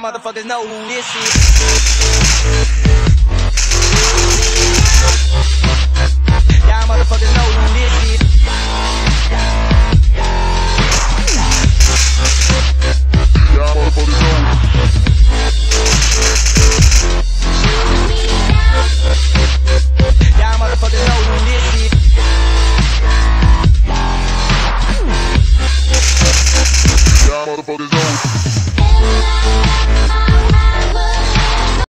y'all motherfuckers know who this is. Motherfuckers know who this is. motherfuckers on.